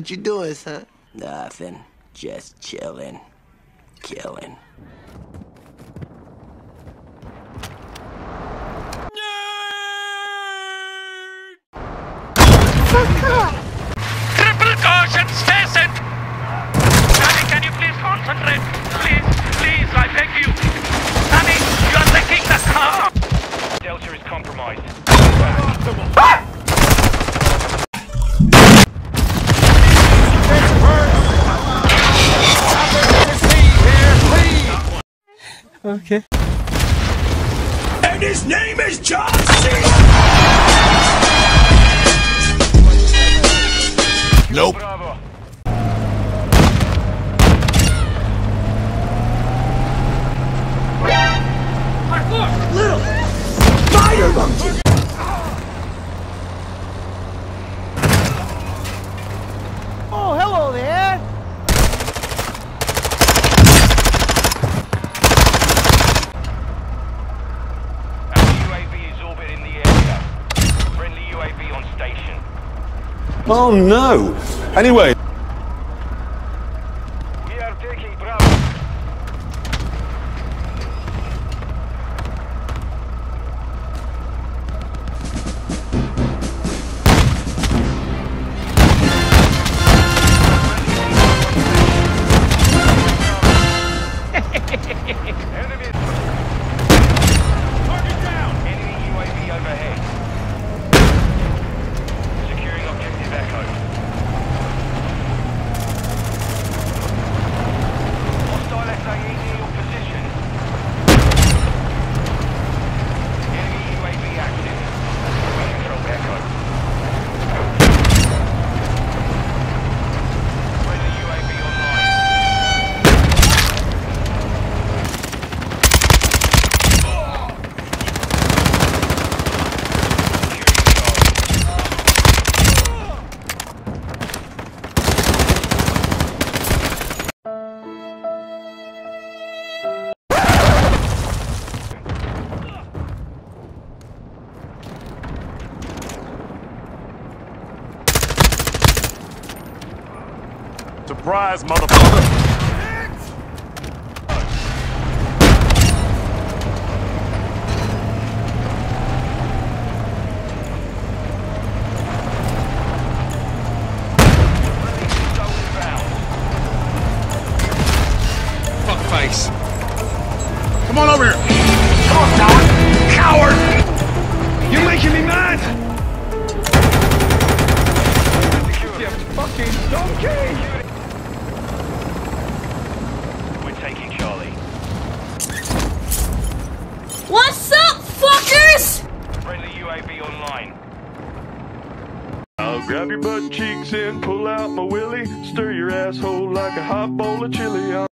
What you doing, son? Nothing. Just chilling. Killing. Triple caution, station! Danny, can you please concentrate? Please, please, I beg you. Danny, you are taking the car! Delta is compromised. Ah! Okay. And his name is John Cena! Nope. Oh no! Anyway, surprise, motherfucker! Fuck face. Come on over here. Come on, Don. Coward! Grab your butt cheeks and pull out my willy, stir your asshole like a hot bowl of chili.